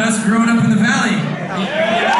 us growing up in the valley.